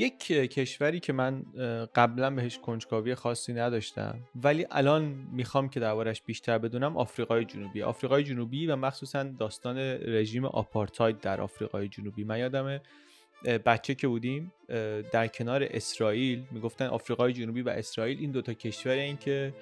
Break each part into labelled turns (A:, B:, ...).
A: یک کشوری که من قبلا بهش کنجکاوی خاصی نداشتم ولی الان می‌خوام که دربارش بیشتر بدونم آفریقای جنوبی. آفریقای جنوبی و مخصوصا داستان رژیم آپارتاید در آفریقای جنوبی. من یادمه بچه که بودیم در کنار اسرائیل می‌گفتن آفریقای جنوبی و اسرائیل این دوتا کشور این که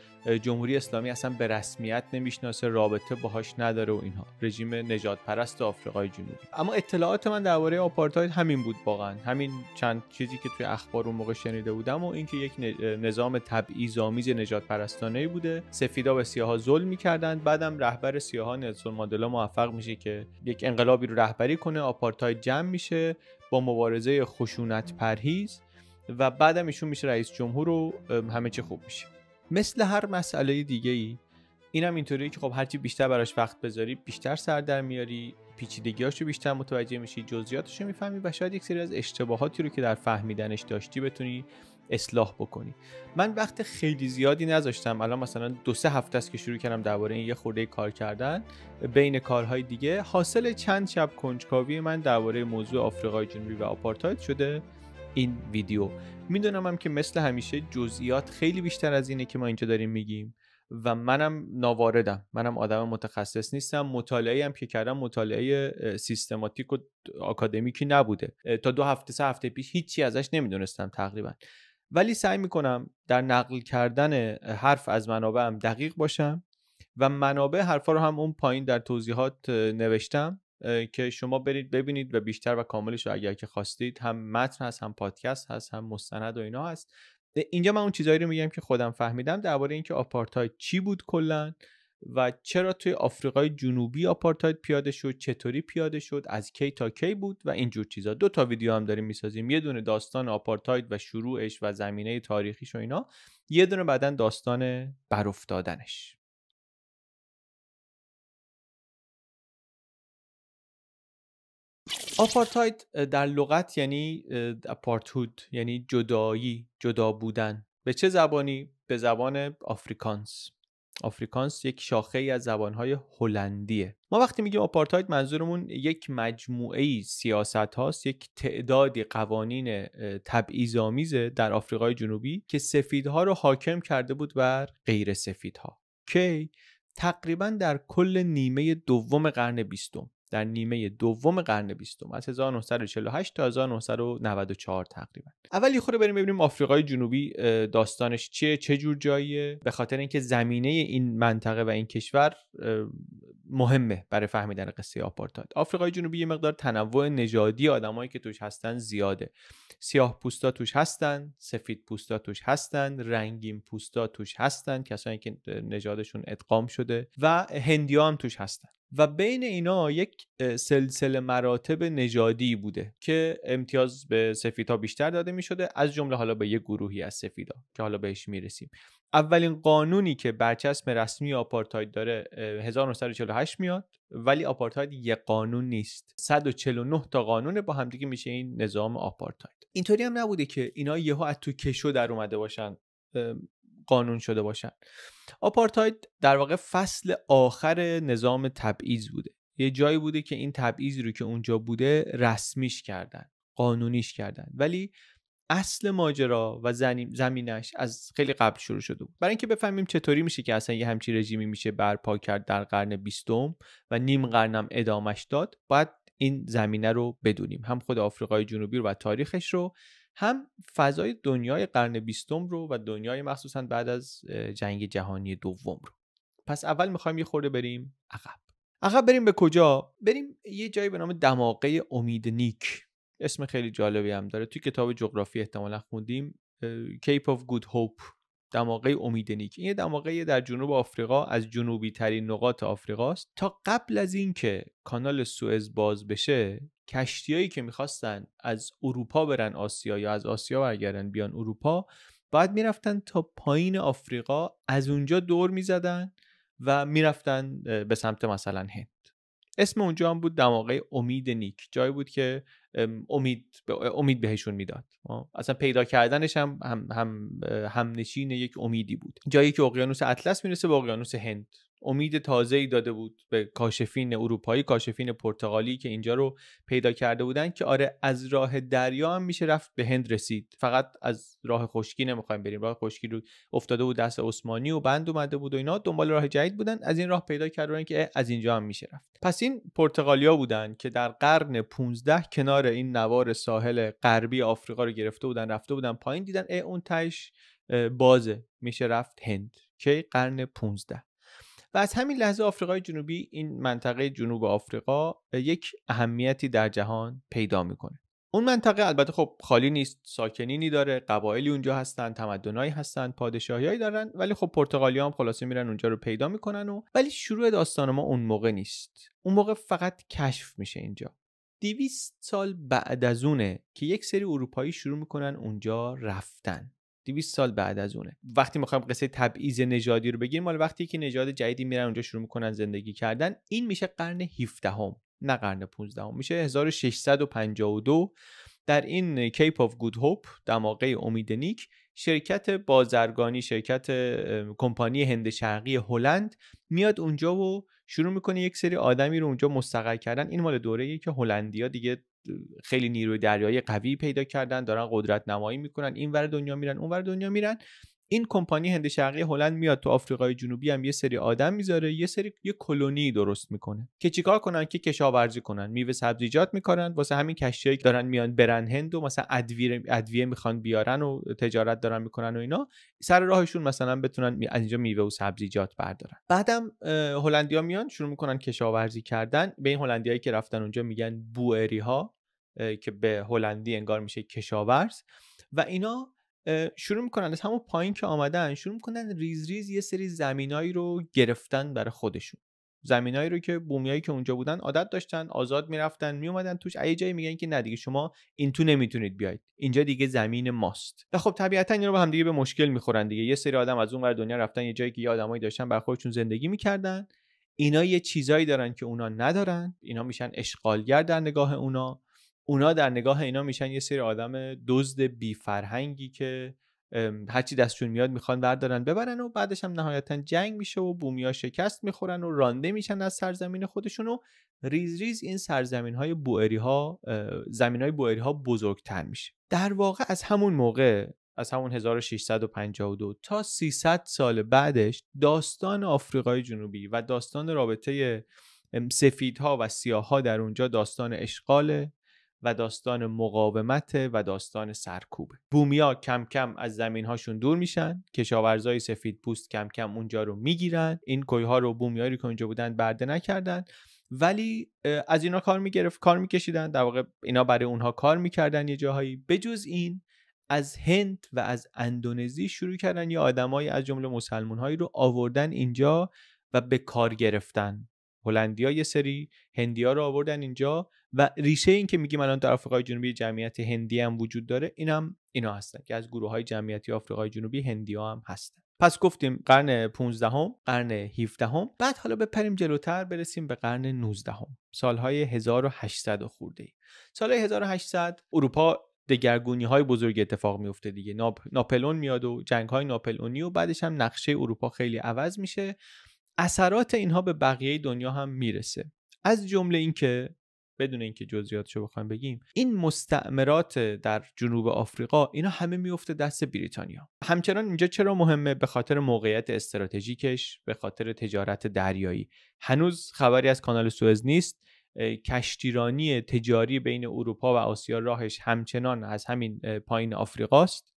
A: جمهوری اسلامی اصلا به رسمیت نمی‌شناسه رابطه باهاش نداره و اینها. رژیم نجات پرست آفریقای جنوبی. اما اطلاعات من درباره آپارتاید همین بود واقعا. همین چند چیزی که توی اخبار اون موقع شنیده بودم و اینکه یک نظام تبعیض‌آمیز نجات پرستانه بوده. سفیدا به سیاها ظلم می‌کردند. بعدم رهبر سیاها نلسون ماندلا موفق میشه که یک انقلابی رو رهبری کنه. آپارتاید جمع میشه. با مبارزه خشونت پرهیز و بعدم ایشون میشه رئیس جمهور و همه چی خوب میشه. مثل هر مسئله دیگه ای اینم اینطوریه که خب هرچی بیشتر براش وقت بذاری بیشتر سر در میاری پیچیدگیاشو بیشتر متوجه میشی جزئیاتشو می‌فهمی و شاید یک سری از اشتباهاتی رو که در فهمیدنش داشتی بتونی اصلاح بکنی. من وقت خیلی زیادی نذاشتم. الان مثلا دو سه هفته است که شروع کردم درباره این یه خورده کار کردن. بین کارهای دیگه حاصل چند شب کنجکاوی من درباره موضوع آفریقای جنوبی و آپارتاید شده این ویدیو. می‌دونم هم که مثل همیشه جزئیات خیلی بیشتر از اینه که ما اینجا داریم میگیم و منم ناواردم. منم آدم متخصص نیستم. مطالعه هم که کردم مطالعه سیستماتیک و آکادمیکی نبوده. تا دو هفته سه هفته پیش هیچی ازش نمی‌دونستم تقریبا. ولی سعی می‌کنم در نقل کردن حرف از منابعم دقیق باشم و منابع حرفا رو هم اون پایین در توضیحات نوشتم که شما برید ببینید و بیشتر و کاملش رو اگر که خواستید هم متن هست هم پادکست هست هم مستند و اینا هست. اینجا من اون چیزایی رو میگم که خودم فهمیدم درباره اینکه آپارتاید چی بود کلا و چرا توی آفریقای جنوبی آپارتاید پیاده شد چطوری پیاده شد از کی تا کی بود و اینجور چیزا. دو تا ویدیو هم داریم می‌سازیم. یه دونه داستان آپارتاید و شروعش و زمینه تاریخیش و اینا یه دونه بعدا داستان برافتادنش. آپارتاید در لغت یعنی اپارتود یعنی جدایی جدا بودن. به چه زبانی؟ به زبان آفریکانس. آفریکانس یک شاخه ای از زبانهای هلندیه. ما وقتی میگیم آپارتاید منظورمون یک مجموعه سیاست هاست یک تعدادی قوانین تبعیض‌آمیزه در آفریقای جنوبی که سفیدها رو حاکم کرده بود بر غیر سفیدها. کی؟ تقریبا در کل نیمه دوم قرن بیستم. در نیمه دوم قرن بیستم از 1948 تا 1994 تقریبا. اول یه خورده بریم ببینیم آفریقای جنوبی داستانش چیه چه جور جاییه؟ به خاطر اینکه زمینه این منطقه و این کشور مهمه برای فهمیدن قصه آپارتاید. آفریقای جنوبی یه مقدار تنوع نژادی آدمایی که توش هستن زیاده. سیاه پوستا توش هستن سفید پوستا توش هستن رنگین پوستا توش هستن کسانی که نژادشون ادغام شده و هندیا هم توش هستن. و بین اینا یک سلسله مراتب نژادی بوده که امتیاز به سفیدها بیشتر داده می شده از جمله حالا به یک گروهی از سفیدا که حالا بهش می‌رسیم. اولین قانونی که برچسب رسمی آپارتاید داره 1948 میاد ولی آپارتاید یک قانون نیست. 149 تا قانون با همدیگه میشه این نظام آپارتاید. اینطوری هم نبوده که اینا یهو از تو کشو در اومده باشن. قانون شده باشن. آپارتاید در واقع فصل آخر نظام تبعیض بوده. یه جایی بوده که این تبعیض رو که اونجا بوده رسمیش کردن قانونیش کردن. ولی اصل ماجرا و زمینش از خیلی قبل شروع شده بود. برای اینکه بفهمیم چطوری میشه که اصلا یه همچی رژیمی میشه برپا کرد در قرن بیستم و نیم قرنم ادامش داد باید این زمینه رو بدونیم. هم خود آفریقای جنوبی رو و تاریخش رو هم فضای دنیای قرن بیستم رو و دنیای مخصوصا بعد از جنگ جهانی دوم رو. پس اول می‌خوایم یه خورده بریم عقب. عقب بریم به کجا؟ بریم یه جایی به نام دماغه امید نیک. اسم خیلی جالبی هم داره. توی کتاب جغرافی احتمالا خوندیم کیپ of گود هوپ دماغه امید نیک. این دماغه در جنوب آفریقا از جنوبی ترین نقاط آفریقا است تا قبل از اینکه کانال سوئز باز بشه کشتیایی که می‌خواستن از اروپا برن آسیا یا از آسیا برگردن بیان اروپا باید می‌رفتن تا پایین آفریقا از اونجا دور می‌زدن و می‌رفتن به سمت مثلا هند. اسم اونجا هم بود دماغه امید نیک. جایی بود که امید امید بهشون می‌داد. اصلا پیدا کردنش هم هم هم, هم نشین یک امیدی بود. جایی که اقیانوس اطلس می‌رسه به اقیانوس هند. امید تازه‌ای داده بود به کاشفین اروپایی کاشفین پرتغالی که اینجا رو پیدا کرده بودن که آره از راه دریا هم میشه رفت به هند رسید. فقط از راه خشکی نمی‌خوایم بریم. راه خشکی رو افتاده بود دست عثمانی و بند اومده بود و اینا. دنبال راه جدید بودن. از این راه پیدا کردن که از اینجا هم میشه رفت. پس این پرتغالیا بودن که در قرن 15 کنار این نوار ساحل غربی آفریقا رو گرفته بودن رفته بودن پایین دیدن اون تش بازه. میشه رفت هند که قرن 15 و از همین لحظه آفریقای جنوبی این منطقه جنوب آفریقا یک اهمیتی در جهان پیدا می‌کنه. اون منطقه البته خب خالی نیست ساکنینی داره قبایلی اونجا هستن تمدنایی هستن پادشاهیایی دارن ولی خب پرتغالی هم خلاصه میرن اونجا رو پیدا می‌کنن و ولی شروع داستان ما اون موقع نیست. اون موقع فقط کشف میشه اینجا. دیویست سال بعد از اونه که یک سری اروپایی شروع می‌کنن اونجا رفتن. 200 سال بعد از اونه وقتی می‌خوایم قصه تبعیض نژادی رو بگیم مال وقتی که نژاد جدیدی میرن اونجا شروع می‌کنن زندگی کردن این میشه قرن 17 هم. نه قرن 15 هم. میشه 1652 در این کیپ آف گود هوپ دماغه امید نیک شرکت بازرگانی شرکت کمپانی هند شرقی هلند میاد اونجا و شروع می‌کنه یک سری آدمی رو اونجا مستقر کردن. این مال دوره که هلندیا دیگه خیلی نیروی دریایی قوی پیدا کردن دارن قدرت نمایی می‌کنن. این ور دنیا میرن اون ور دنیا میرن. این کمپانی هند شرقی هلند میاد تو آفریقای جنوبی هم یه سری آدم می‌ذاره یه سری یه کلونی درست می‌کنه که چیکار کنن؟ که کشاورزی کنن؟ میوه سبزیجات می‌کنن واسه همین کشتیایی که دارن میان برن هند و مثلا ادویه ادویه می‌خوان بیارن و تجارت دارن می‌کنن و اینا سر راهشون مثلا بتونن از اینجا میوه و سبزیجات بردارن. بعدم هلندیا میان شروع می‌کنن کشاورزی کردن. به این هلندیایی که رفتن اونجا میگن بوئری ها که به هلندی انگار میشه کشاورز. و اینا شروع می‌کنن از همون پایین که آمدن شروع می‌کنن ریز ریز یه سری زمینایی رو گرفتن برای خودشون. زمینایی رو که بومیایی که اونجا بودن عادت داشتن آزاد می‌رفتن میومدن توش. ای جایی میگن که نه دیگه شما این تو نمی‌تونید بیاید. اینجا دیگه زمین ماست. و خب طبیعتا اینا با هم دیگه به مشکل می‌خورن دیگه. یه سری آدم از اون ور دنیا رفتن یه جایی که یه آدمایی داشتن بر خودشون زندگی می‌کردن. اینا یه چیزایی دارن که اونا ندارن. اینا میشن اشغالگر در نگاه اونا. اونا در نگاه اینا میشن یه سری آدم دزد بی فرهنگی که هرچی دستشون میاد می‌خوان بردارن ببرن و بعدش هم نهایتا جنگ میشه و بومیا شکست می‌خورن و رانده میشن از سرزمین خودشون و ریز ریز این سرزمین های بوئری ها زمین های بوئری ها بزرگتر میشه. در واقع از همون موقع از همون 1652 تا 300 سال بعدش داستان آفریقای جنوبی و داستان رابطه سفیدها و سیاهها در اونجا داستان اشغاله و داستان مقاومت و داستان سرکوبه بومیا کم کم از زمین هاشون دور میشن کشاورزای سفید پوست کم کم اونجا رو می‌گیرن. این کوی ها رو بومیایی که اونجا بودن برده نکردن. ولی از اینا کار می‌گرفت کار میکشیدن. در واقع اینا برای اونها کار می‌کردن یه جاهایی. بجز این از هند و از اندونزی شروع کردن یه آدمایی از جمله مسلمون هایی رو آوردن اینجا و به کار گرفتن. هلندیا یه سری هندیا رو آوردن اینجا و ریشه این که میگیم الان در آفریقای جنوبی جمعیت هندی هم وجود داره اینم اینا هستن که از گروه های جمعیتی آفریقای جنوبی هندی ها هم هستن پس گفتیم قرن 15 هم، قرن 17 هم. بعد حالا بپریم جلوتر برسیم به قرن 19 هم. سالهای 1800 خورده ای. سالهای 1800 اروپا دگرگونی های بزرگ اتفاق میفته دیگه ناپ... ناپلون میاد و جنگ های ناپلونی و بعدش هم نقشه اروپا خیلی عوض میشه اثرات اینها به بقیه دنیا هم می‌رسه. از جمله اینکه بدون اینکه جزئیاتشو بخوایم بگیم این مستعمرات در جنوب آفریقا اینا همه میفته دست بریتانیا. همچنان اینجا چرا مهمه؟ به خاطر موقعیت استراتژیکش به خاطر تجارت دریایی. هنوز خبری از کانال سوئز نیست. کشتیرانی تجاری بین اروپا و آسیا راهش همچنان از همین پایین آفریقاست.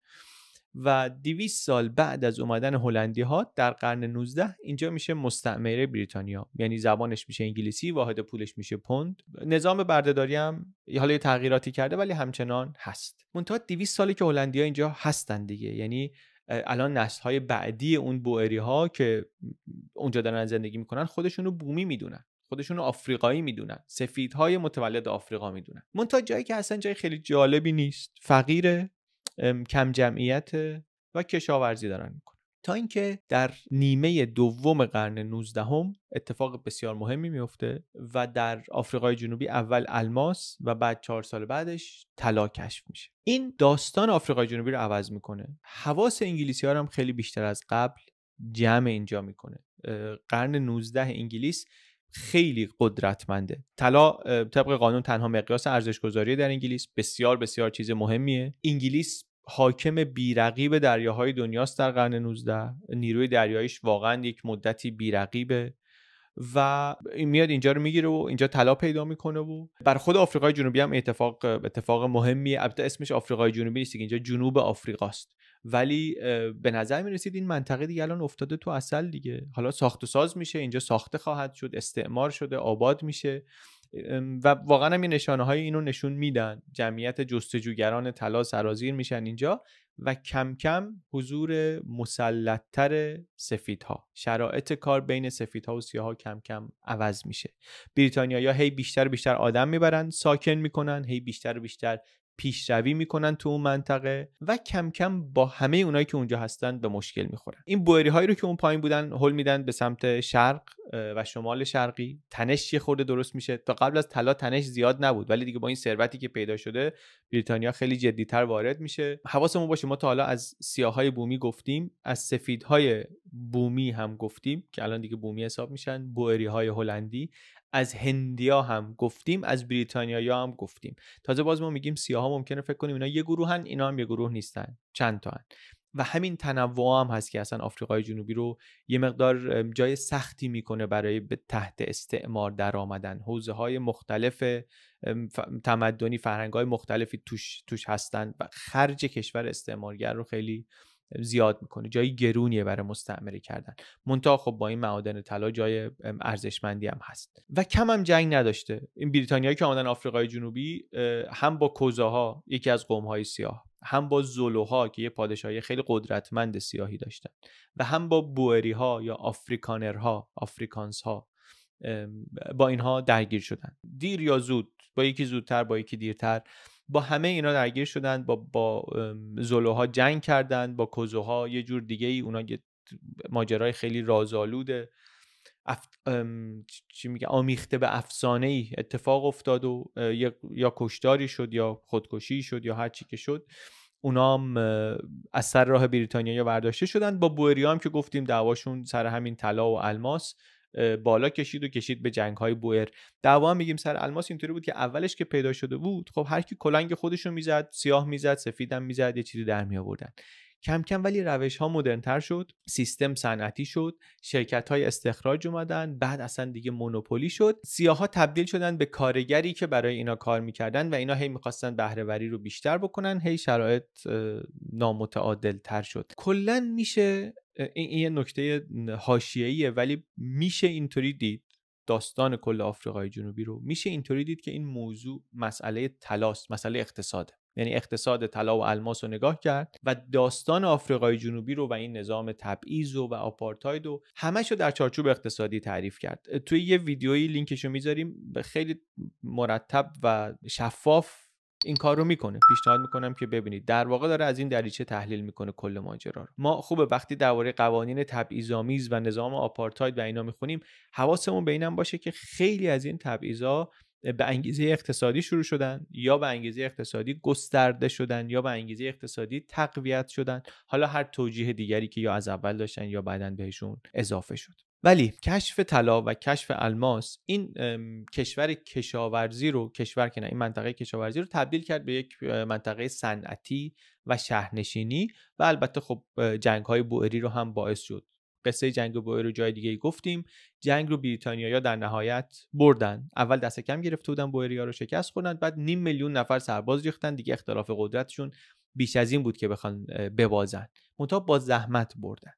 A: و 200 سال بعد از اومدن هلندی ها در قرن 19 اینجا میشه مستعمره بریتانیا. یعنی زبانش میشه انگلیسی واحد پولش میشه پوند. نظام بردهداری هم حالا تغییراتی کرده ولی همچنان هست. منتها 200 سالی که هلندیا اینجا هستن دیگه. یعنی الان نسل های بعدی اون بوئری ها که اونجا دارن زندگی می‌کنن خودشون رو بومی می‌دونن. خودشون رو آفریقایی می‌دونن. سفیدهای متولد آفریقا می‌دونن. منتها جایی که اصلا جای خیلی جالبی نیست فقیره. کم جمعیت و کشاورزی دارن می‌کنن. تا اینکه در نیمه دوم قرن 19 هم اتفاق بسیار مهمی میفته و در آفریقای جنوبی اول الماس و بعد چهار سال بعدش طلا کشف میشه. این داستان آفریقای جنوبی رو عوض می‌کنه. حواس انگلیسی ها هم خیلی بیشتر از قبل جمع اینجا می‌کنه. قرن 19 انگلیس خیلی قدرتمنده. طلا طبق قانون تنها مقیاس ارزشگذاری در انگلیس. بسیار بسیار چیز مهمیه. انگلیس حاکم بیرقیب دریاهای دنیاست در قرن 19 نیروی دریاییش واقعا یک مدتی بیرقیبه و میاد اینجا رو می‌گیره و اینجا طلا پیدا می‌کنه و بر خود آفریقای جنوبی هم اتفاق اتفاق مهمیه. البته اسمش آفریقای جنوبی نیست اینجا جنوب آفریقاست. ولی به نظر می رسید این منطقه دیگه الان افتاده تو اصل دیگه. حالا ساخت و ساز میشه اینجا ساخته خواهد شد استعمار شده آباد میشه. و واقعا هم این نشانه های اینو نشون میدن. جمعیت جستجوگران طلا سرازیر میشن اینجا و کم کم حضور مسلطتر سفیدها. شرایط کار بین سفیدها و سیاها کم کم عوض میشه. بریتانیا هی بیشتر بیشتر آدم می‌برن ساکن می‌کنن هی بیشتر بیشتر پیشروی می‌کنن تو اون منطقه و کم کم با همه اونایی که اونجا هستن به مشکل می‌خورن. این بوئری هایی رو که اون پایین بودن هل میدن به سمت شرق و شمال شرقی. تنش یه خورده درست میشه. تا قبل از طلا تنش زیاد نبود. ولی دیگه با این ثروتی که پیدا شده بریتانیا خیلی جدیتر وارد میشه. حواسمون باشه ما تا حالا از سیاهای بومی گفتیم. از سفیدهای بومی هم گفتیم که الان دیگه بومی حساب میشن. بوئری های هلندی. از هندیا هم گفتیم از بریتانیا هم گفتیم. تازه باز ما میگیم سیاها ممکنه فکر کنیم اینا یه گروهن اینا هم یه گروه نیستن. چند تا هن. و همین تنوع هم هست که اصلا آفریقای جنوبی رو یه مقدار جای سختی می‌کنه برای به تحت استعمار در آمدن حوزه های مختلف تمدنی فرهنگ های مختلفی توش, توش هستن و خرج کشور استعمارگر رو خیلی زیاد می‌کنه. جای گرونیه برای مستعمره کردن. منتها خب با این معادن طلا جای ارزشمندی هم هست. و کم هم جنگ نداشته. این بریتانیایی که آمدن آفریقای جنوبی هم با کوزاها یکی از قومهای سیاه هم با زولوها که یه پادشاهی خیلی قدرتمند سیاهی داشتن و هم با بوئری ها یا آفریکانرها آفریکانس ها با اینها درگیر شدن. دیر یا زود با یکی زودتر با یکی دیرتر با همه اینا درگیر شدن با با زلوها جنگ کردند با کوزوها یه جور دیگه ای اونا یه ماجرای خیلی رازآلوده. اف... چی میگه آمیخته به افسانه ای اتفاق افتاد و یا کشداری شد یا خودکشی شد یا هر چی که شد. اونا هم از سر راه بریتانیا برداشته شدن. با بوئری هم که گفتیم دعواشون سر همین طلا و الماس. بالا کشید و کشید به جنگ های بوئر. دعوا میگیم سر الماس اینطوری بود که اولش که پیدا شده بود خب هر کی کلنگ خودش رو می‌زد سیاه می‌زد سفیدم می‌زد یه چیزی در می آوردن کم کم ولی روش ها مدرنتر شد سیستم صنعتی شد شرکت های استخراج اومدن بعد اصلا دیگه مونوپولی شد. سیاه ها تبدیل شدن به کارگری که برای اینا کار می‌کردن و اینا هی می‌خواستن بهرهوری رو بیشتر بکنن هی شرایط نامتعادل تر شد. کلا میشه این یه نکته حاشیه‌ایه ولی میشه اینطوری دید داستان کل آفریقای جنوبی رو. میشه اینطوری دید که این موضوع مسئله تلاست مسئله اقتصاده. یعنی اقتصاد طلا و الماس رو نگاه کرد و داستان آفریقای جنوبی رو و این نظام تبعیض و, و آپارتاید و همش رو در چارچوب اقتصادی تعریف کرد. توی یه ویدیویی لینکش رو می‌ذاریم خیلی مرتب و شفاف این کار رو می‌کنه. پیشنهاد می‌کنم که ببینید در واقع داره از این دریچه تحلیل می‌کنه کل ماجرا رو. ما خوبه وقتی درباره قوانین تبعیض‌آمیز و نظام آپارتاید و اینا می‌خونیم حواسمون به اینم باشه که خیلی از این تبعیضا به انگیزه اقتصادی شروع شدن یا به انگیزه اقتصادی گسترده شدن یا به انگیزه اقتصادی تقویت شدن. حالا هر توجیه دیگری که یا از اول داشتن یا بعدا بهشون اضافه شد. ولی کشف طلا و کشف الماس این کشور کشاورزی رو کشور که نه این منطقه کشاورزی رو تبدیل کرد به یک منطقه صنعتی و شهرنشینی و البته خب جنگ های بوئری رو هم باعث شد. قصه جنگ بوئر رو جای دیگه گفتیم. جنگ رو بریتانیایی‌ها در نهایت بردن. اول دست کم گرفته بودن بوئریا رو شکست خوردن بعد نیم میلیون نفر سرباز ریختن. دیگه اختلاف قدرتشون بیش از این بود که بخوان ببازن. منتها با زحمت بردن.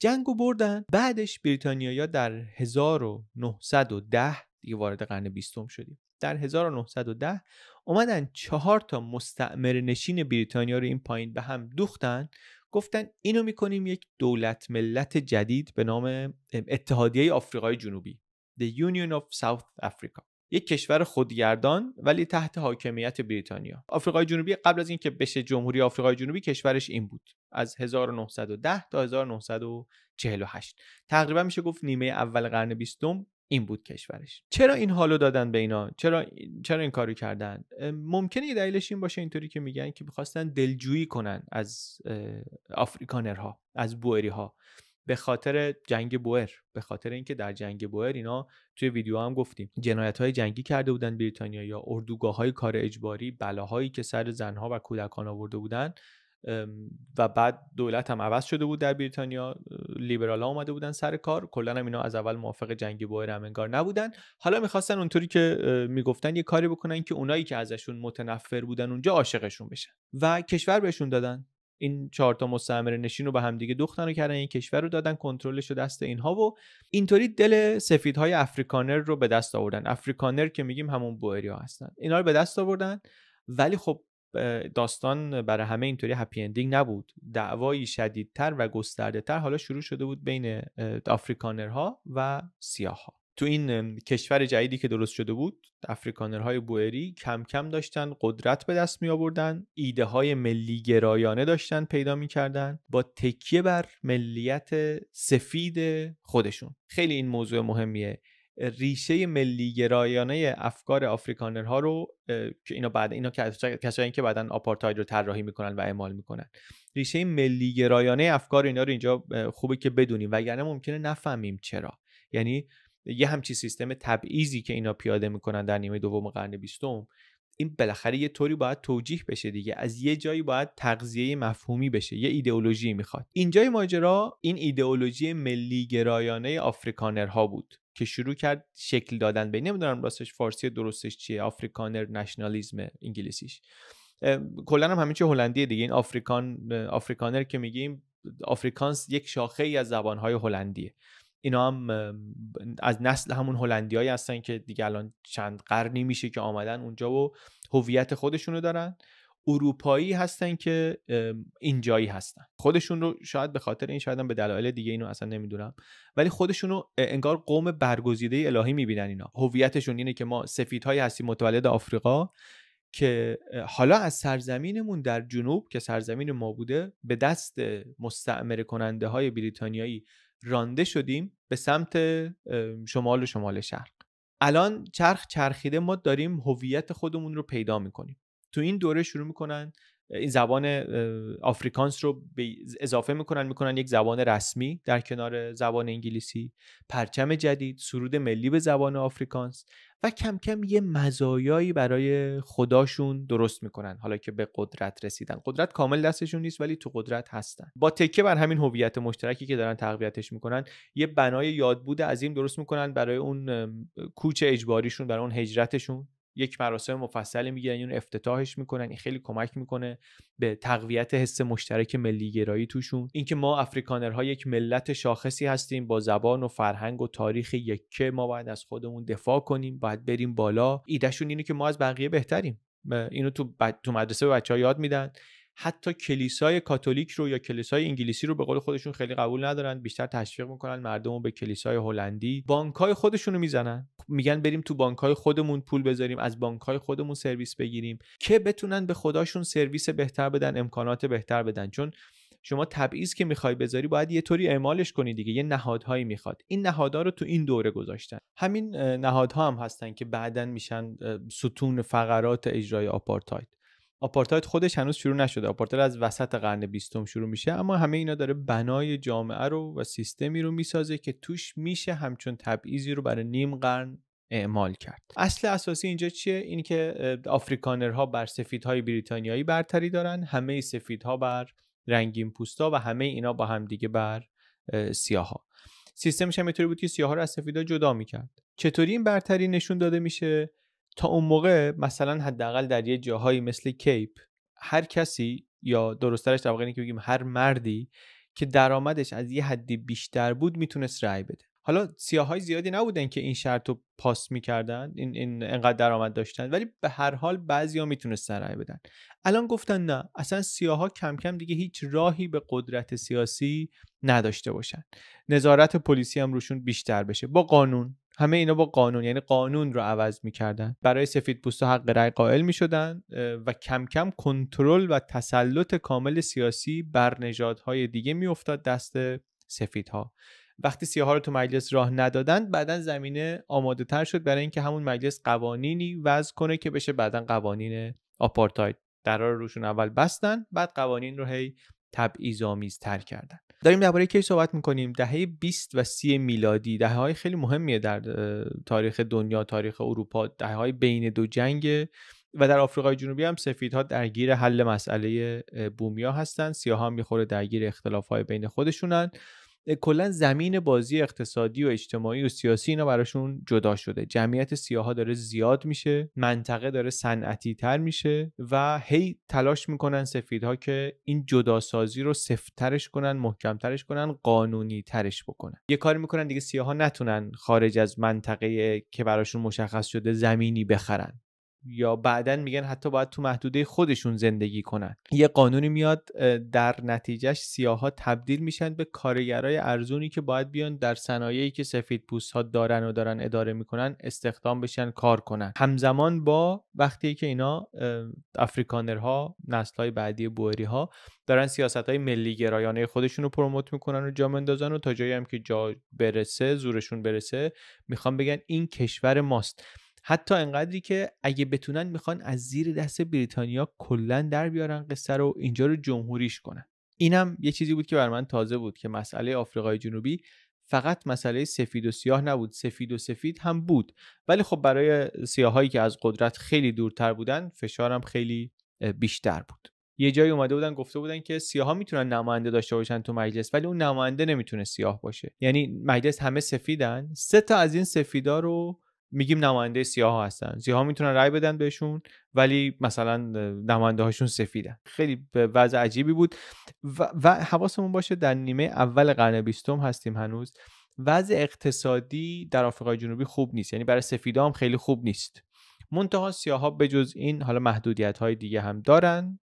A: جنگو بردن. بعدش بریتانیایی‌ها در 1910 دیگه وارد قرن بیستم شدیم. در 1910 اومدن چهار تا مستعمر نشین بریتانیا رو این پایین به هم دوختن. گفتن اینو می‌کنیم یک دولت ملت جدید به نام اتحادیه آفریقای جنوبی The Union of South Africa. یک کشور خودگردان ولی تحت حاکمیت بریتانیا. آفریقای جنوبی قبل از اینکه بشه جمهوری آفریقای جنوبی کشورش این بود. از 1910 تا 1948 تقریبا میشه گفت نیمه اول قرن بیستم این بود کشورش. چرا این حالو دادن به اینا؟ چرا چرا این کارو کردن؟ ممکنه یه دلیلش این باشه اینطوری که میگن که می‌خواستن دلجویی کنن از آفریکانرها از بوئری به خاطر جنگ بوئر به خاطر اینکه در جنگ بوئر اینا توی ویدیو هم گفتیم جنایت های جنگی کرده بودن بریتانیا یا اردوگاه های کار اجباری بلاهایی که سر زنها و کودکان آورده بودن و بعد دولت هم عوض شده بود در بریتانیا لیبرال ها اومده بودن سر کار کلا هم اینا از اول موافق جنگ بوئر هم انگار نبودن. حالا می‌خواستن اونطوری که می‌گفتن یه کاری بکنن که اونایی که ازشون متنفر بودن اونجا عاشقشون بشن و کشور بهشون دادن. این چهار تا مستعمره نشین رو به هم دیگه دوختن و کردن این کشور رو دادن کنترلش رو دست اینها و اینطوری دل سفیدهای افریکانر رو به دست آوردن. افریکانر که میگیم همون بوئری ها هستن. اینا رو به دست آوردن ولی خب داستان برای همه اینطوری هپی اندینگ نبود. دعوایی شدیدتر و گسترده تر حالا شروع شده بود بین آفریکانرها و سیاها. تو این کشور جدیدی که درست شده بود افریکانرهای بوئری کم کم داشتن قدرت به دست می آوردن ایده های ملی گرایانه داشتن پیدا می کردن با تکیه بر ملیت سفید خودشون. خیلی این موضوع مهمیه. ریشه ملی گرایانه افکار آفریکانرها رو که اینا بعد اینا کسایی که بعدا آپارتاید رو طراحی می‌کنن و اعمال می‌کنن. ریشه ملی گرایانه افکار اینا رو اینجا خوبه که بدونیم وگرنه ممکنه نفهمیم چرا. یعنی یه همچی سیستم تبعیضی که اینا پیاده می‌کنن در نیمه دوم قرن بیستم این بالاخره یه طوری باید توجیه بشه دیگه. از یه جایی باید تغذیه مفهومی بشه یه ایدئولوژی می‌خواد. اینجای ماجرا این ایدئولوژی ملی گرایانه آفریکانرها بود که شروع کرد شکل دادن به نمی‌دونم راستش فارسی درستش چیه آفریکانر نشنالیزم انگلیسیش. کلا هم همین چه هلندی دیگه. این آفریکان آفریکانر که میگیم آفریکانس یک شاخه ای از زبانهای هلندیه. اینا هم از نسل همون هلندیایی هستن که دیگه الان چند قرنی میشه که آمدن اونجا و هویت خودشونو دارن. اروپایی هستن که اینجایی هستن. خودشون رو شاید به خاطر این شاید هم به دلایل دیگه اینو اصلا نمی‌دونم. ولی خودشون رو انگار قوم برگزیده الهی می‌بینن اینا. هویتشون اینه که ما سفیدهایی هستیم متولد آفریقا که حالا از سرزمینمون در جنوب که سرزمین ما بوده به دست مستعمره کننده های بریتانیایی رانده شدیم به سمت شمال و شمال شرق. الان چرخ چرخیده ما داریم هویت خودمون رو پیدا می‌کنیم. تو این دوره شروع می‌کنن این زبان آفریکانس رو اضافه می‌کنن می‌کنن یک زبان رسمی در کنار زبان انگلیسی. پرچم جدید سرود ملی به زبان آفریکانس. و کم کم یه مزایایی برای خداشون درست می‌کنن. حالا که به قدرت رسیدن. قدرت کامل دستشون نیست ولی تو قدرت هستن. با تکه بر همین هویت مشترکی که دارن تقویتش می‌کنن یه بنای یادبود عظیم درست می‌کنن برای اون کوچ اجباریشون برای اون هجرتشون. یک مراسم مفصلی می‌گیرن اون افتتاحش می‌کنن این خیلی کمک می‌کنه به تقویت حس مشترک ملی گرایی توشون. اینکه ما افریکانرها یک ملت شاخصی هستیم با زبان و فرهنگ و تاریخ یکه ما باید از خودمون دفاع کنیم باید بریم بالا. ایدهشون اینه که ما از بقیه بهتریم. اینو تو, تو مدرسه به بچه ها یاد میدن. حتی کلیسای کاتولیک رو یا کلیسای انگلیسی رو به قول خودشون خیلی قبول ندارن بیشتر تشویق می‌کنن مردم رو به کلیسای هلندی. بانکای خودشون رو می‌زنن. میگن بریم تو بانکای خودمون پول بذاریم از بانکای خودمون سرویس بگیریم که بتونن به خداشون سرویس بهتر بدن امکانات بهتر بدن. چون شما تبعیض که می‌خوای بذاری باید یه طوری اعمالش کنی دیگه یه نهادهایی می‌خواد. این نهادها رو تو این دوره گذاشتن. همین نهادها هم هستن که بعدا میشن ستون فقرات اجرای آپارتاید. آپارتاید خودش هنوز شروع نشده. آپارتاید از وسط قرن بیستم شروع میشه اما همه اینا داره بنای جامعه رو و سیستمی رو می‌سازه که توش میشه همچون تبعیضی رو برای نیم قرن اعمال کرد. اصل اساسی اینجا چیه؟ این که آفریکانرها بر سفیدهای بریتانیایی برتری دارن همه سفیدها بر رنگین پوستا و همه اینا با هم دیگه بر سیاها. سیستمش هم بود که سیاها رو از سفیدها جدا می‌کرد. چطوری این برتری نشون داده میشه؟ تا اون موقع مثلا حداقل در یه جاهایی مثل کیپ هر کسی یا درسترش در واقع که بگیم هر مردی که درآمدش از یه حدی بیشتر بود می‌تونست رأی بده. حالا سیاهای زیادی نبودن که این شرط رو پاس می‌کردن این, این انقدر درآمد داشتن ولی به هر حال بعضیا می‌تونستن رأی بدن. الان گفتن نه اصلا سیاها کم کم دیگه هیچ راهی به قدرت سیاسی نداشته باشن. نظارت پلیسی هم روشون بیشتر بشه. با قانون. همه اینا با قانون یعنی قانون رو عوض می‌کردن. برای سفید پوست حق رأی قائل می‌شدن و کم کم کنترل و تسلط کامل سیاسی بر نژادهای دیگه میافتاد دست سفیدها. وقتی سیاها رو تو مجلس راه ندادن بعدا زمینه آماده تر شد برای اینکه همون مجلس قوانینی وضع کنه که بشه بعدا قوانین آپارتاید. درار روشون اول بستن بعد قوانین رو هی تبعیض‌آمیز تر کردن. داریم درباره کی صحبت می‌کنیم؟ دهه 20 و 30 میلادی. دهه های خیلی مهمیه در تاریخ دنیا تاریخ اروپا. دهه های بین دو جنگ و در آفریقای جنوبی هم سفیدها درگیر حل مسئله بومیا هستن. سیاها هم می‌خوره درگیر اختلاف های بین خودشونن. کلا زمین بازی اقتصادی و اجتماعی و سیاسی اینا براشون جدا شده. جمعیت سیاها داره زیاد میشه منطقه داره صنعتی تر میشه و هی تلاش می‌کنن سفیدها که این جداسازی رو سفترش کنن محکمترش کنن قانونی ترش بکنن. یه کاری می‌کنن دیگه سیاها نتونن خارج از منطقه که براشون مشخص شده زمینی بخرن. یا بعدا میگن حتی باید تو محدوده خودشون زندگی کنن. یه قانونی میاد در نتیجهش سیاها تبدیل میشن به کارگرای ارزونی که باید بیان در صنایعی که سفید پوست ها دارن و دارن اداره می‌کنن استخدام بشن کار کنن. همزمان با وقتی که اینا افریکانرها نسل های بعدی بوئری ها دارن سیاست های ملی گرایانه خودشون رو پروموت می‌کنن و جا مندازن و تا جایی هم که جا برسه زورشون برسه می‌خوان بگن این کشور ماست. حتی انقدری که اگه بتونن می‌خوان از زیر دست بریتانیا کلا در بیارن قصه رو اینجا رو جمهوریش کنن. اینم یه چیزی بود که بر من تازه بود که مسئله آفریقای جنوبی فقط مسئله سفید و سیاه نبود. سفید و سفید هم بود. ولی خب برای سیاهایی که از قدرت خیلی دورتر بودن فشارم خیلی بیشتر بود. یه جایی اومده بودن گفته بودن که سیاها می‌تونن نماینده داشته باشن تو مجلس ولی اون نماینده نمی‌تونه سیاه باشه. یعنی مجلس همه سفیدن. سه تا از این سفیدا رو میگیم نماینده سیاه هستن. سیاه می‌تونن رای بدن بهشون ولی مثلا نماینده هاشون سفیدن. خیلی وضع عجیبی بود. و, و حواسمون باشه در نیمه اول قرن بیستم هستیم هنوز. وضع اقتصادی در آفریقای جنوبی خوب نیست. یعنی برای سفیدا هم خیلی خوب نیست. منتها سیاه ها به جز این حالا محدودیت های دیگه هم دارن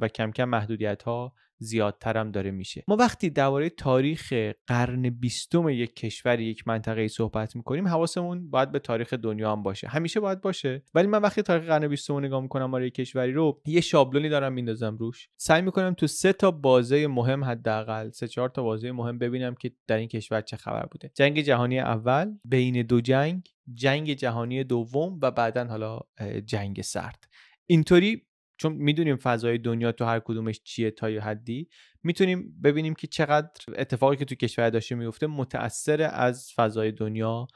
A: و کم کم محدودیت ها زیادتر هم داره میشه. ما وقتی درباره تاریخ قرن بیستم یک کشور یک منطقه صحبت می‌کنیم حواسمون باید به تاریخ دنیا هم باشه. همیشه باید باشه. ولی من وقتی تاریخ قرن بیستم نگاه می‌کنم برای کشوری رو یه شابلونی دارم میندازم روش. سعی می‌کنم تو سه تا بازه مهم حداقل سه چهار تا بازه مهم ببینم که در این کشور چه خبر بوده. جنگ جهانی اول بین دو جنگ جنگ جهانی دوم و بعدا حالا جنگ سرد. اینطوری چون می‌دونیم فضای دنیا تو هر کدومش چیه تا یه حدی می‌تونیم ببینیم که چقدر اتفاقی که تو کشور داشته میفته متاثر از فضای دنیا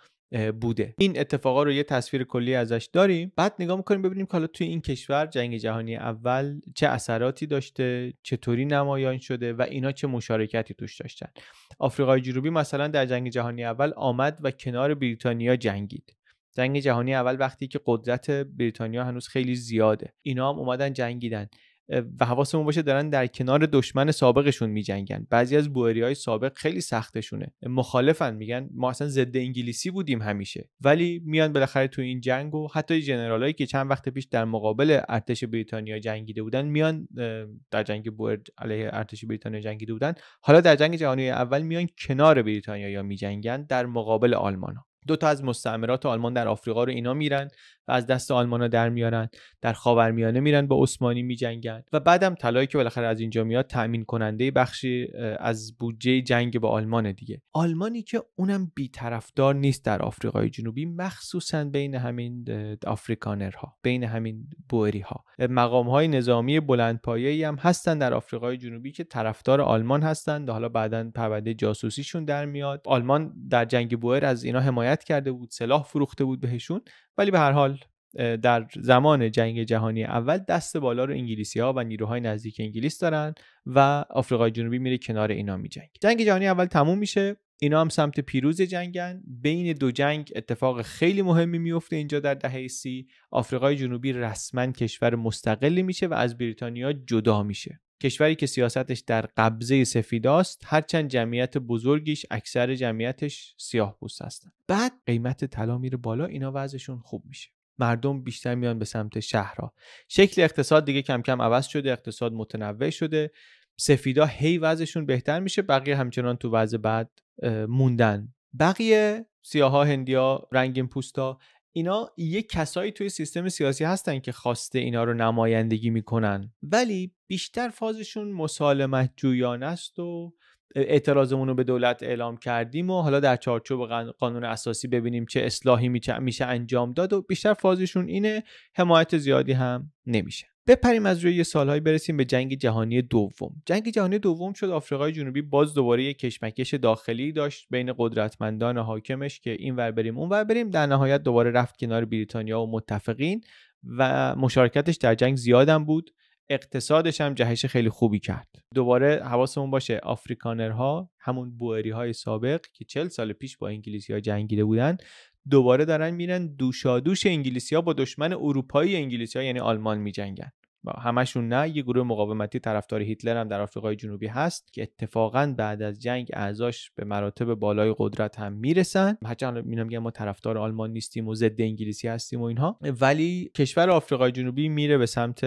A: بوده. این اتفاقا رو یه تصویر کلی ازش داریم. بعد نگاه می‌کنیم ببینیم که حالا توی این کشور جنگ جهانی اول چه اثراتی داشته چطوری نمایان شده و اینا چه مشارکتی توش داشتن. آفریقای جنوبی مثلا در جنگ جهانی اول آمد و کنار بریتانیا جنگید. جنگ جهانی اول وقتی که قدرت بریتانیا هنوز خیلی زیاده. اینا هم اومدن جنگیدن. و حواسمون باشه دارن در کنار دشمن سابقشون میجنگن. بعضی از بوئری های سابق خیلی سختشونه. مخالفن میگن ما اصلا ضد انگلیسی بودیم همیشه. ولی میان بالاخره تو این جنگ و حتی جنرالایی که چند وقت پیش در مقابل ارتش بریتانیا جنگیده بودن میان در جنگ بوئر علیه ارتش بریتانیا جنگیده بودن. حالا در جنگ جهانی اول میان کنار بریتانیا یا میجنگن در مقابل آلمان. دو تا از مستعمرات آلمان در آفریقا رو اینا میرن و از دست آلمانا در میارن در خاورمیانه میرن با عثمانی میجنگن و بعدم طلایی که بالاخره از اینجا میاد تامین کننده بخشی از بودجه جنگ با آلمان دیگه. آلمانی که اونم بیطرفدار نیست در آفریقای جنوبی مخصوصا بین همین آفریکانرها بین همین بوئری ها مقام های نظامی بلندپایه‌ای هم هستن در آفریقای جنوبی که طرفدار آلمان هستن. حالا بعدا پرونده جاسوسیشون در میاد. آلمان در جنگ بوئر از اینا حمایت کرده بود سلاح فروخته بود بهشون ولی به هر حال در زمان جنگ جهانی اول دست بالا رو انگلیسی ها و نیروهای نزدیک انگلیس دارن و آفریقای جنوبی میره کنار اینا میجنگ جنگ جهانی اول تموم میشه اینا هم سمت پیروز جنگن. بین دو جنگ اتفاق خیلی مهمی میفته اینجا در دهه سی. آفریقای جنوبی رسما کشور مستقلی میشه و از بریتانیا جدا میشه. کشوری که سیاستش در قبضه سفیداست هرچند جمعیت بزرگیش اکثر جمعیتش سیاه پوست هستن. بعد قیمت طلا میره بالا اینا وضعشون خوب میشه. مردم بیشتر میان به سمت شهرها. شکل اقتصاد دیگه کم کم عوض شده اقتصاد متنوع شده. سفیدا هی وضعشون بهتر میشه بقیه همچنان تو وضع بعد موندن. بقیه سیاها هندیا رنگین پوستا اینا یه کسایی توی سیستم سیاسی هستن که خواسته اینا رو نمایندگی می‌کنن. ولی بیشتر فازشون مسالمت جویانه است و اعتراضمون رو به دولت اعلام کردیم و حالا در چارچوب قانون اساسی ببینیم چه اصلاحی میشه انجام داد و بیشتر فازشون اینه حمایت زیادی هم نمیشه. بپریم از روی یه سالهایی برسیم به جنگ جهانی دوم. جنگ جهانی دوم شد آفریقای جنوبی باز دوباره یک کشمکش داخلی داشت بین قدرتمندان حاکمش که این ور بریم اون ور بریم. در نهایت دوباره رفت کنار بریتانیا و متفقین و مشارکتش در جنگ زیادم بود. اقتصادش هم جهش خیلی خوبی کرد. دوباره حواسمون باشه آفریکانرها همون بوئری های سابق که 40 سال پیش با انگلیسی ها جنگیده بودن دوباره دارن میرن دوشادوش انگلیسی ها با دشمن اروپایی انگلیسی ها یعنی آلمان میجنگن. همشون نه یه گروه مقاومتی طرفدار هیتلر هم در آفریقای جنوبی هست که اتفاقا بعد از جنگ اعضاش به مراتب بالای قدرت هم می‌رسن. هرچند میگم ما طرفدار آلمان نیستیم و ضد انگلیسی هستیم و اینها ولی کشور آفریقای جنوبی میره به سمت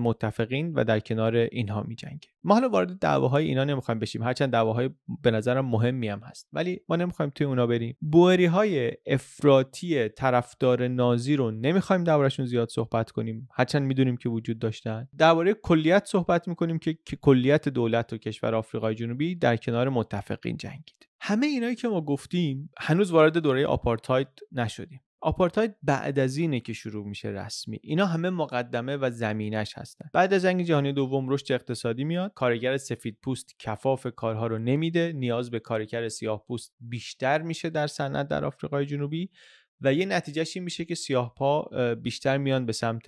A: متفقین و در کنار اینها میجنگه. ما حالا وارد دعواهای اینا نمی‌خوایم بشیم هرچند دعواهای به نظرم مهمی هم هست. ولی ما نمی‌خوایم توی اونا بریم. بوئری های افراطی طرفدار نازی رو نمی‌خوایم دربارشون زیاد صحبت کنیم. هرچند می‌دونیم که وجود داشتن. درباره کلیت صحبت می‌کنیم که, کلیت دولت و کشور آفریقای جنوبی در کنار متفقین جنگید. همه اینایی که ما گفتیم هنوز وارد دوره آپارتاید نشدیم. آپارتاید بعد از اینه که شروع میشه رسمی. اینا همه مقدمه و زمینش هستن. بعد از جنگ جهانی دوم رشد اقتصادی میاد. کارگر سفید پوست کفاف کارها رو نمیده. نیاز به کارگر سیاه پوست بیشتر میشه در صنعت در آفریقای جنوبی و یه نتیجهش این میشه که سیاه پا بیشتر میان به سمت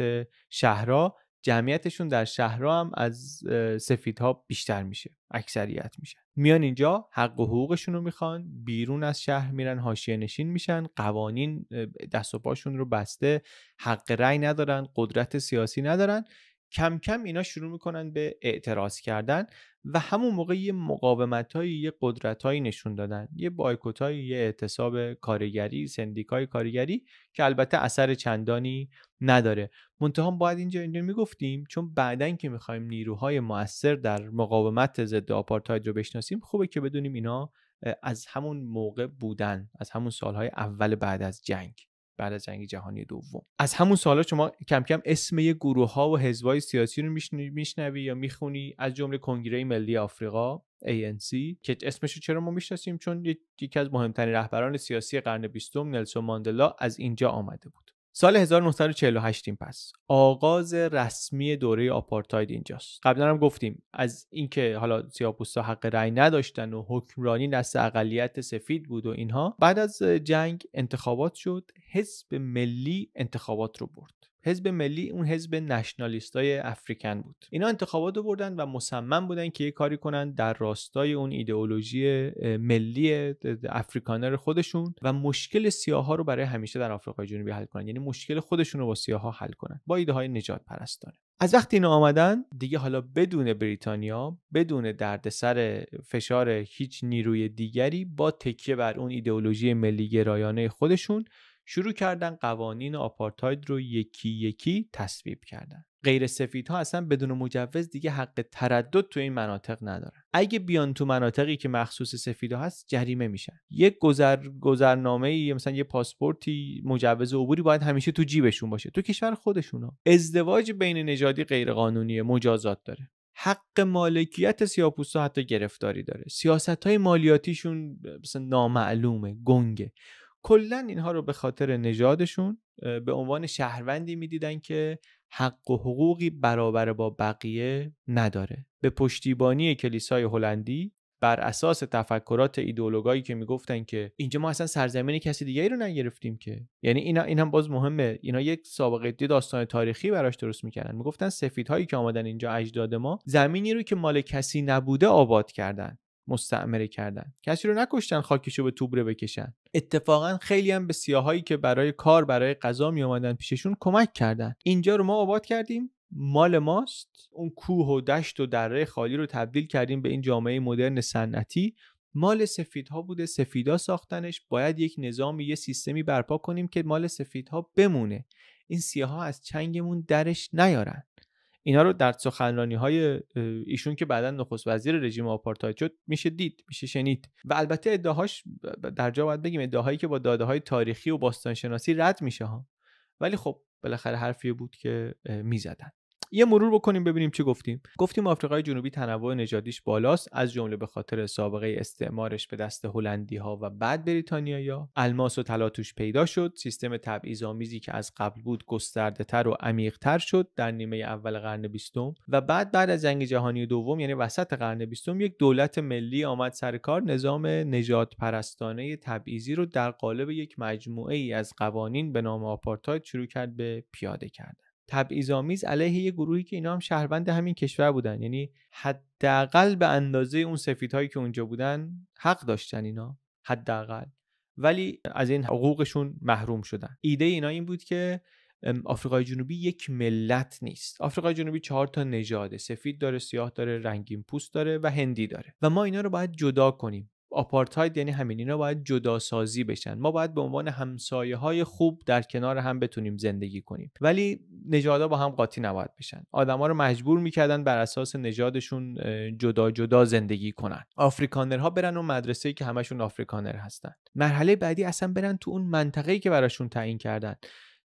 A: شهرها. جمعیتشون در شهرها هم از سفیدها بیشتر میشه اکثریت میشن. میان اینجا حق و حقوقشون رو می‌خوان بیرون از شهر میرن حاشیه نشین میشن قوانین دست و پاشون رو بسته حق رأی ندارن قدرت سیاسی ندارن. کم کم اینا شروع می‌کنن به اعتراض کردن و همون موقع یه مقاومت یه قدرت نشون دادن. یه بایکوت یه اعتصاب کارگری سندیکای کارگری که البته اثر چندانی نداره. منتها باید اینجا اینجا می‌گفتیم چون بعدا که می‌خوایم نیروهای موثر در مقاومت ضد آپارتاید رو بشناسیم خوبه که بدونیم اینا از همون موقع بودن از همون سالهای اول بعد از جنگ. بعد از جنگ جهانی دوم. از همون سالا شما کم کم اسم یه گروه ها و حزبای سیاسی رو میشنوی یا می‌خونی؟ از جمله کنگره ملی آفریقا ANC که اسمش رو چرا ما می‌شناسیم؟ چون یکی از مهمترین رهبران سیاسی قرن بیستم نلسون ماندلا از اینجا آمده بود. سال 1948 پس. آغاز رسمی دوره آپارتاید اینجاست. قبلا هم گفتیم از اینکه حالا سیاه‌پوستا حق رأی نداشتن و حکمرانی دست اقلیت سفید بود و اینها بعد از جنگ انتخابات شد حزب ملی انتخابات رو برد. حزب ملی اون حزب نشنالیستای افریکن بود. اینا انتخابات رو بردن و مصمم بودن که یه کاری کنن در راستای اون ایدئولوژی ملی افریکانر خودشون و مشکل سیاها رو برای همیشه در آفریقای جنوبی حل کنن. یعنی مشکل خودشون رو با سیاها حل کنن. با ایده های نجات پرستانه از وقتی اینا آمدن دیگه حالا بدون بریتانیا بدون دردسر فشار هیچ نیروی دیگری با تکیه بر اون ایدئولوژی ملی گرایانه خودشون شروع کردن قوانین آپارتاید رو یکی یکی تصویب کردن. غیر سفیدها اصلا بدون مجوز دیگه حق تردد تو این مناطق ندارن. اگه بیان تو مناطقی که مخصوص سفیدها هست جریمه میشن. یک گذر گذرنامه ای مثلا یه پاسپورتی مجوز عبوری باید همیشه تو جیبشون باشه. تو کشور خودشونا ازدواج بین نژادی غیر قانونیه مجازات داره. حق مالکیت سیاپوستا حتی گرفتاری داره. سیاست های مالیاتیشون مثلا نامعلومه گنگه. کلا اینها رو به خاطر نژادشون به عنوان شهروندی می‌دیدن که حق و حقوقی برابر با بقیه نداره. به پشتیبانی کلیسای هلندی بر اساس تفکرات ایدئولوگایی که می‌گفتن که اینجا ما اصلا سرزمین کسی دیگه رو نگرفتیم که. یعنی اینا این هم باز مهمه. اینا یک سابقه داستان تاریخی براش درست می‌کردن. می‌گفتن سفیدهایی که آمدن اینجا اجداد ما زمینی رو که مال کسی نبوده آباد کردن. مستعمره کردن. کسی رو نکشتن خاکشو به توبره بکشن. اتفاقا خیلی هم به سیاهایی که برای کار برای غذا می اومدن پیششون کمک کردن. اینجا رو ما آباد کردیم. مال ماست. اون کوه و دشت و دره خالی رو تبدیل کردیم به این جامعه مدرن صنعتی. مال سفیدها بوده. سفیدها ساختنش. باید یک نظامی یه سیستمی برپا کنیم که مال سفیدها بمونه. این سیاها از چنگمون درش نیارن. اینا رو در سخنرانی های ایشون که بعدا نخست وزیر رژیم آپارتاید شد میشه دید میشه شنید. و البته ادعاهاش در جا باید بگیم ادعاهایی که با داده های تاریخی و باستانشناسی رد میشه ها. ولی خب بالاخره حرفی بود که می‌زدن. یه مرور بکنیم ببینیم چی گفتیم. گفتیم آفریقای جنوبی تنوع نژادیش بالاست از جمله به خاطر سابقه استعمارش به دست هلندی ها و بعد بریتانیایا الماس و طلا توش پیدا شد سیستم تبعیض‌آمیزی که از قبل بود گسترده تر و عمیق تر شد در نیمه اول قرن بیستم و بعد بعد از جنگ جهانی دوم یعنی وسط قرن بیستم یک دولت ملی آمد سر کار. نظام نجات پرستانه تبعیضی رو در قالب یک مجموعه ای از قوانین به نام آپارتاید شروع کرد به پیاده کردن. تبعیض‌آمیز علیه یه گروهی که اینا هم شهروند همین کشور بودن. یعنی حداقل به اندازه اون سفیدهایی که اونجا بودن حق داشتن اینا حداقل. ولی از این حقوقشون محروم شدن. ایده اینا این بود که آفریقای جنوبی یک ملت نیست. آفریقای جنوبی چهار تا نژاده سفید داره سیاه داره رنگین پوست داره و هندی داره. و ما اینا رو باید جدا کنیم. آپارتاید یعنی همین اینا باید جدا سازی بشن. ما باید به عنوان همسایه های خوب در کنار هم بتونیم زندگی کنیم. ولی نژادها با هم قاطی نباید بشن. آدما رو مجبور می‌کردن بر اساس نژادشون جدا جدا زندگی کنن. آفریکانرها برن اون مدرسه که همشون آفریکانر هستن. مرحله بعدی اصلا برن تو اون منطقه‌ای که براشون تعیین کردن.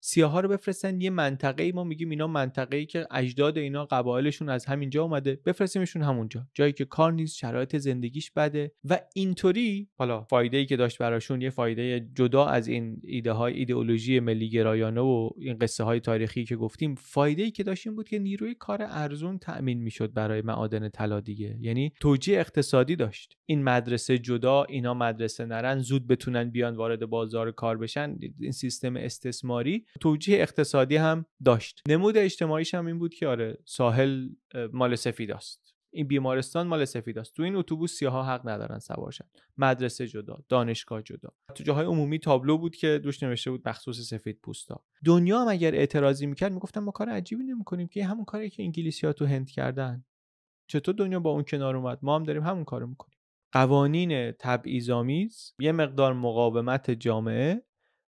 A: سیاها رو بفرستن یه منطقه ای ما میگیم اینا منطقه ای که اجداد اینا قبایلشون از همینجا اومده بفرستیمشون همونجا. جایی که کار نیست شرایط زندگیش بده و اینطوری حالا فایده ای که داشت براشون یه فایده جدا از این ایده های ایدئولوژی ملی گرایانه و این قصه های تاریخی که گفتیم فایده ای که داشت بود که نیروی کار ارزون تأمین می‌شد برای معادن طلا دیگه. یعنی توجیه اقتصادی داشت. این مدرسه جدا اینا مدرسه نرن زود بتونن بیان وارد بازار کار بشن. این سیستم استثماری توجیه اقتصادی هم داشت. نمود اجتماعیش هم این بود که آره ساحل مال سفیداست. این بیمارستان مال سفیداست. تو این اتوبوس سیاها حق ندارن سوارشن مدرسه جدا دانشگاه جدا. تو جاهای عمومی تابلو بود که دوش نوشته بود مخصوص سفید پوستا. دنیا هم اگر اعتراضی می‌کرد می‌گفتن ما کار عجیبی نمی‌کنیم که همون کاری که انگلیسی ها تو هند کردن. چطور دنیا با اون کنار اومد؟ ما هم داریم همون کارو می‌کنیم. قوانین تبعیض‌آمیز یه مقدار مقاومت جامعه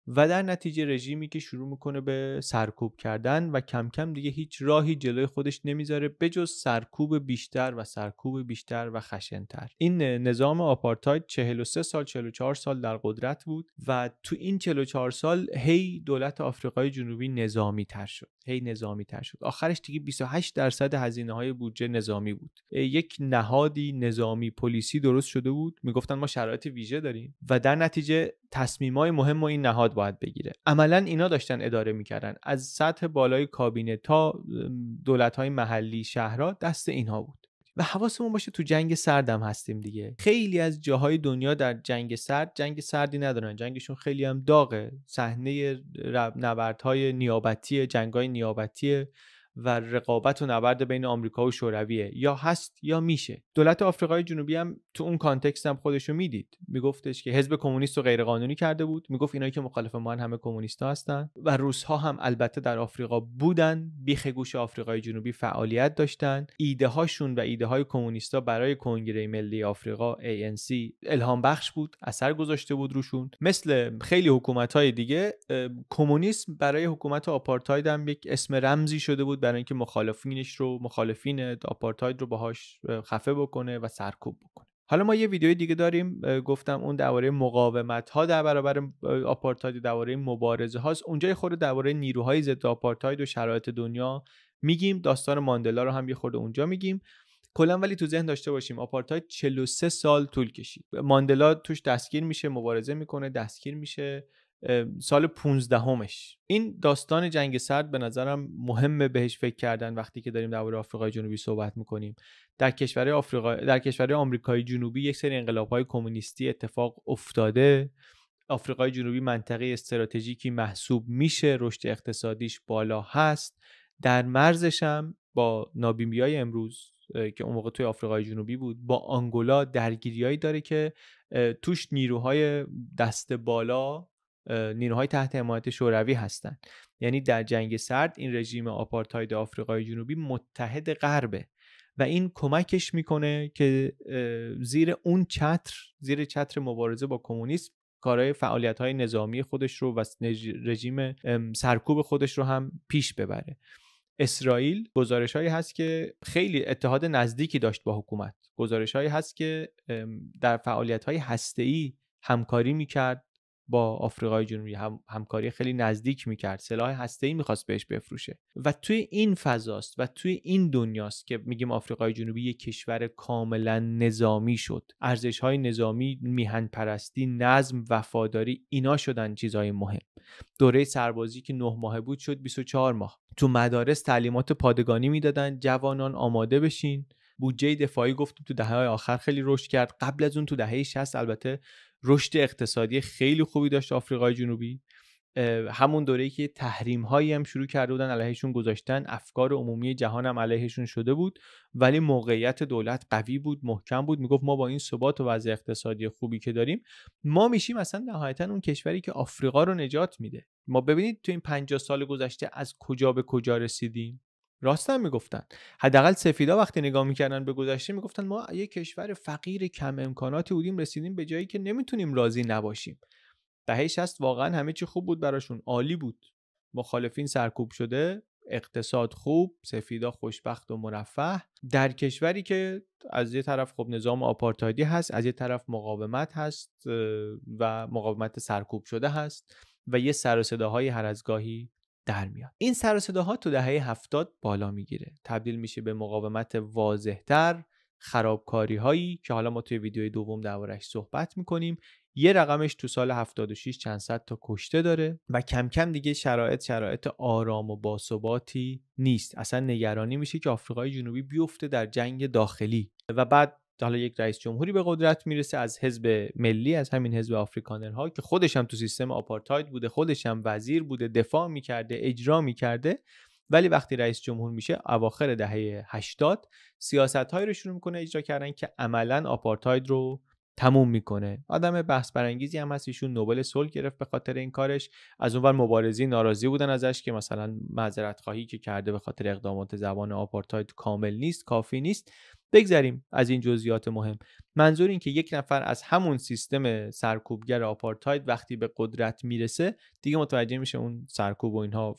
A: و در نتیجه رژیمی که شروع می‌کنه به سرکوب کردن و کم کم دیگه هیچ راهی جلوی خودش نمی‌ذاره بجز سرکوب بیشتر و سرکوب بیشتر و خشنتر. این نظام آپارتاید 43 سال 44 سال در قدرت بود و تو این 44 سال هی دولت آفریقای جنوبی نظامی تر شد. هی نظامی تر شد. آخرش دیگه 28 درصد هزینه های بودجه نظامی بود. یک نهادی نظامی پلیسی درست شده بود. می‌گفتن ما شرایط ویژه داریم و در نتیجه تصمیمای مهم و این نهاد باید بگیره. عملا اینا داشتن اداره می‌کردن. از سطح بالای کابینه تا دولت های محلی شهرها دست اینها بود. و حواسمون باشه تو جنگ سردم هستیم دیگه. خیلی از جاهای دنیا در جنگ سرد جنگ سردی ندارن. جنگشون خیلی هم داغه. صحنه نبردهای نیابتی جنگای نیابتی و رقابت و نبرد بین آمریکا و شورویه. یا هست یا میشه. دولت آفریقای جنوبی هم تو اون کانتکست هم خودشو می‌دید. میگفتش که حزب کمونیست رو غیرقانونی کرده بود. می‌گفت اینایی که مخالف ما همه کمونیست هستن. و روس ها هم البته در آفریقا بودن. بیخ گوش آفریقای جنوبی فعالیت داشتن. ایده هاشون و ایده های کمونیستا برای کنگره ملی آفریقا ANC الهام بخش بود. اثر گذاشته بود روشون. مثل خیلی حکومت های دیگه کمونیسم برای حکومت آپارتاید هم یک اسم رمزی شده بود. برای اینکه مخالفینش رو مخالفین آپارتاید رو باهاش خفه بکنه و سرکوب بکنه. حالا ما یه ویدیو دیگه داریم گفتم اون درباره مقاومت ها در برابر آپارتاید درباره مبارزه هاست اونجا خود درباره نیروهای ضد آپارتاید و شرایط دنیا میگیم. داستان ماندلا رو هم یه خورده اونجا میگیم. کلا ولی تو ذهن داشته باشیم آپارتاید 43 سال طول کشید. ماندلا توش دستگیر میشه مبارزه می‌کنه دستگیر میشه. سال 15 همش این داستان جنگ سرد به نظرم مهمه بهش فکر کردن وقتی که داریم درباره آفریقای جنوبی صحبت می‌کنیم. در کشور آفریقا در کشور آمریکای جنوبی یک سری انقلابهای کمونیستی اتفاق افتاده. آفریقای جنوبی منطقه استراتژیکی محسوب میشه رشد اقتصادیش بالا هست. در مرزش هم با نابیمیای امروز که اون موقع توی آفریقای جنوبی بود با آنگولا درگیریایی داره که توش نیروهای دست بالا نیروهای تحت حمایت شوروی هستند. یعنی در جنگ سرد این رژیم آپارتاید آفریقای جنوبی متحد غربه و این کمکش می‌کنه که زیر اون چتر زیر چتر مبارزه با کمونیسم کارهای فعالیت های نظامی خودش رو و رژیم سرکوب خودش رو هم پیش ببره. اسرائیل گزارش هایی هست که خیلی اتحاد نزدیکی داشت با حکومت. گزارش هایی هست که در فعالیت های همکاری می‌کرد. با آفریقای جنوبی هم، همکاری خیلی نزدیک می‌کرد. سلاح ای می‌خواست بهش بفروشه. و توی این فضاست و توی این دنیاست که میگیم آفریقای جنوبی یک کشور کاملا نظامی شد. ارزش های نظامی میهن پرستی نظم وفاداری اینا شدن چیزهای مهم. دوره سربازی که نه ماه بود شد 24 ماه. تو مدارس تعلیمات پادگانی می‌دادن. جوانان آماده بشین. بودجه دفاعی گفت تو دهه آخر خیلی رشد کرد. قبل از اون تو دهه 60 البته رشد اقتصادی خیلی خوبی داشت آفریقای جنوبی. همون دوره‌ای که تحریم هایی هم شروع کرده بودن علیهشون گذاشتن افکار عمومی جهان هم علیهشون شده بود ولی موقعیت دولت قوی بود محکم بود. می‌گفت ما با این ثبات و وضع اقتصادی خوبی که داریم ما میشیم اصلا نهایتا اون کشوری که آفریقا رو نجات میده. ما ببینید تو این 50 سال گذشته از کجا به کجا رسیدیم. راست هم می‌گفتن. حداقل سفیدا وقتی نگاه می‌کردن به گذشته می‌گفتن ما یه کشور فقیر کم امکاناتی بودیم رسیدیم به جایی که نمی‌تونیم راضی نباشیم. دهه 60 واقعا همه چی خوب بود براشون. عالی بود. مخالفین سرکوب شده اقتصاد خوب سفیدا خوشبخت و مرفه. در کشوری که از یه طرف خب نظام آپارتایدی هست از یه طرف مقاومت هست و مقاومت سرکوب شده هست و یه سر و صداهای هر از گاهی در میاد. این سر صداها تو دهه هفتاد بالا می‌گیره. تبدیل میشه به مقاومت واضحتر خرابکاری هایی که حالا ما توی ویدیوی دوم دربارش صحبت می‌کنیم. یه رقمش تو سال 76 چند صد تا کشته داره و کم کم دیگه شرایط شرایط آرام و باثباتی نیست. اصلا نگرانی میشه که آفریقای جنوبی بیفته در جنگ داخلی. و بعد حالا یک رئیس جمهوری به قدرت می‌رسه از حزب ملی از همین حزب آفریکانرها که خودش هم تو سیستم آپارتاید بوده خودش هم وزیر بوده دفاع می‌کرده اجرا می‌کرده. ولی وقتی رئیس جمهور میشه اواخر دهه 80 سیاست هایی رو شروع می‌کنه اجرا کردن که عملا آپارتاید رو تموم می‌کنه. آدم بحث برانگیزی هم هست. ایشون نوبل صلح گرفت به خاطر این کارش. از اونور مبارزی ناراضی بودن ازش که مثلا معذرت خواهی که کرده به خاطر اقدامات زبان آپارتاید کامل نیست کافی نیست. بگذریم از این جزئیات مهم. منظور این که یک نفر از همون سیستم سرکوبگر آپارتاید وقتی به قدرت می‌رسه دیگه متوجه میشه اون سرکوب و اینها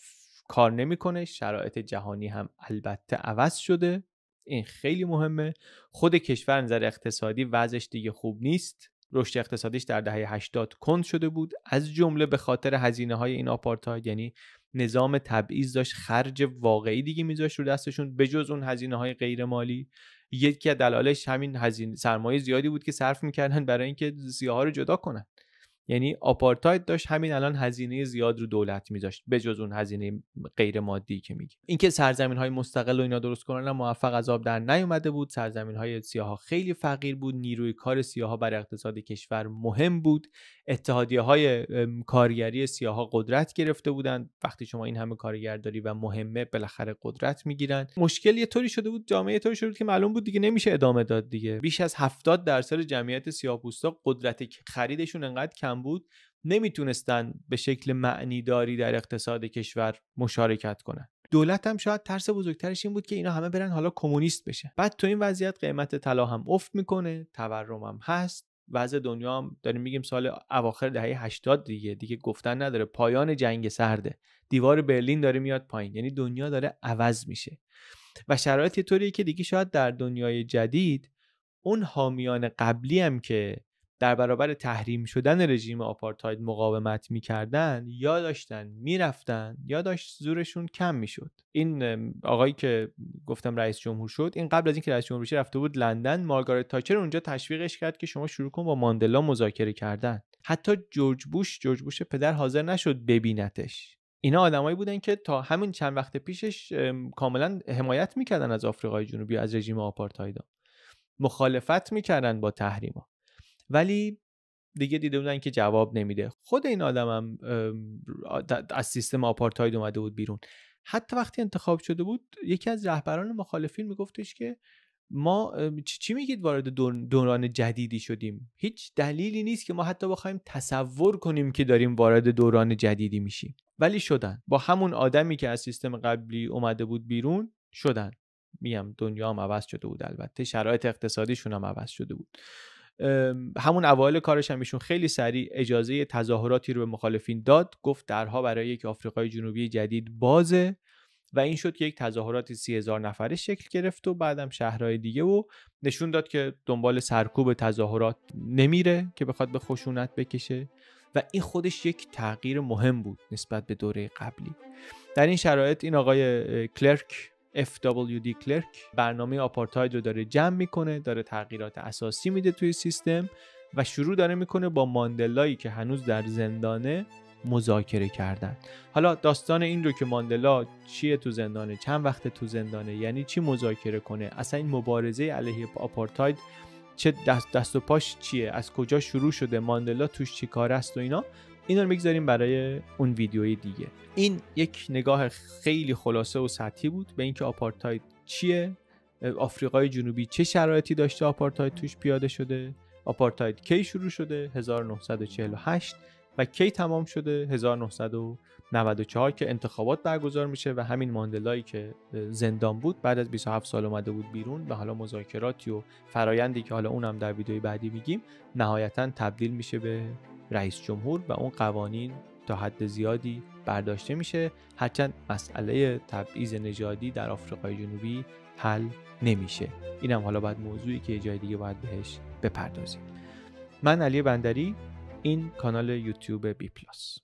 A: کار نمی‌کنه. شرایط جهانی هم البته عوض شده. این خیلی مهمه. خود کشور نظر اقتصادی وضعش دیگه خوب نیست. رشد اقتصادیش در دهه 80 کند شده بود. از جمله به خاطر هزینه های این آپارتاید یعنی نظام تبعیض داشت خرج واقعی دیگه میذاشت رو دستشون بجز اون هزینه های غیر مالی یکی از دلایلش همین هزینه سرمایه زیادی بود که صرف می‌کردن برای اینکه سیاها رو جدا کنن. یعنی آپارتاید داشت همین الان هزینه زیاد رو دولت میذاشت بجز اون هزینه غیر مادی که میگه اینکه سرزمین های مستقل و اینا درست کنن موفق از آب در نیومده بود. سرزمین های سیاها خیلی فقیر بود. نیروی کار سیاها بر اقتصاد کشور مهم بود. اتحادیه های کارگری سیاها قدرت گرفته بودند وقتی شما این همه کارگر داری و مهمه بالاخره قدرت می‌گیرن. مشکل یه طوری شده بود جامعه طوری شده بود که معلوم بود دیگه نمیشه ادامه داد دیگه. بیش از 70 درصد جمعیت سیاه‌پوستا قدرت خریدشون انقدر بود نمی‌تونستن به شکل معنیداری در اقتصاد کشور مشارکت کنن. دولت هم شاید ترس بزرگترش این بود که اینا همه برن حالا کمونیست بشه بعد تو این وضعیت قیمت طلا هم افت می‌کنه تورم هم هست. وضع دنیا هم داریم میگیم سال اواخر دهه 80 دیگه دیگه گفتن نداره. پایان جنگ سرده. دیوار برلین داره میاد پایین. یعنی دنیا داره عوض میشه. و شرایط طوریه که دیگه شاید در دنیای جدید اون حامیان قبلی هم که در برابر تحریم شدن رژیم آپارتاید مقاومت می‌کردن یا داشتن می‌رفتن یا داشت زورشون کم می‌شد. این آقایی که گفتم رئیس جمهور شد این قبل از اینکه رئیس جمهور بشه رفته بود لندن. مارگارت تاچر اونجا تشویقش کرد که شما شروع کن با ماندلا مذاکره کردن. حتی جورج بوش جورج بوش پدر حاضر نشد ببینتش. اینا آدمایی بودن که تا همین چند وقت پیشش کاملا حمایت می‌کردن از آفریقای جنوبی از رژیم آپارتاید مخالفت می‌کردن با تحریما. ولی دیگه دیده بودن که جواب نمیده. خود این آدمم از سیستم آپارتاید اومده بود بیرون. حتی وقتی انتخاب شده بود یکی از رهبران مخالفین میگفتش که ما چی میگید وارد دوران جدیدی شدیم؟ هیچ دلیلی نیست که ما حتی بخوایم تصور کنیم که داریم وارد دوران جدیدی میشیم. ولی شدن. با همون آدمی که از سیستم قبلی اومده بود بیرون شدن. میگم دنیا هم عوض شده بود البته. شرایط اقتصادیشون هم عوض شده بود. همون اوایل کارش هم ایشون خیلی سریع اجازه تظاهراتی رو به مخالفین داد. گفت درها برای یک آفریقای جنوبی جدید بازه و این شد که یک تظاهرات سی هزار نفره شکل گرفت و بعدم شهرهای دیگه و نشون داد که دنبال سرکوب تظاهرات نمیره که بخواد به خشونت بکشه و این خودش یک تغییر مهم بود نسبت به دوره قبلی. در این شرایط این آقای کلرک FWD کلرک برنامه آپارتاید رو داره جمع می‌کنه داره تغییرات اساسی میده توی سیستم و شروع داره می‌کنه با ماندلایی که هنوز در زندانه مذاکره کردن. حالا داستان این رو که ماندلا چیه تو زندانه؟ چند وقت تو زندانه؟ یعنی چی مذاکره کنه؟ اصلا این مبارزه علیه آپارتاید چه دست, و پاش چیه؟ از کجا شروع شده؟ ماندلا توش چی کار است و اینا؟ این رو می‌گذاریم برای اون ویدیوی دیگه. این یک نگاه خیلی خلاصه و سطحی بود به اینکه آپارتاید چیه آفریقای جنوبی چه شرایطی داشته آپارتاید توش پیاده شده آپارتاید کی شروع شده 1948 و کی تمام شده 1994 که انتخابات برگزار میشه و همین ماندلایی که زندان بود بعد از 27 سال اومده بود بیرون و حالا مذاکراتی و فرایندی که حالا اونم در ویدیوی بعدی میگیم نهایتا تبدیل میشه به رئیس جمهور و اون قوانین تا حد زیادی برداشته میشه. هرچند مسئله تبعیض نژادی در آفریقای جنوبی حل نمیشه. اینم حالا باید موضوعی که جای دیگه باید بهش بپردازیم. من علی بندری این کانال یوتیوب بی پلاس.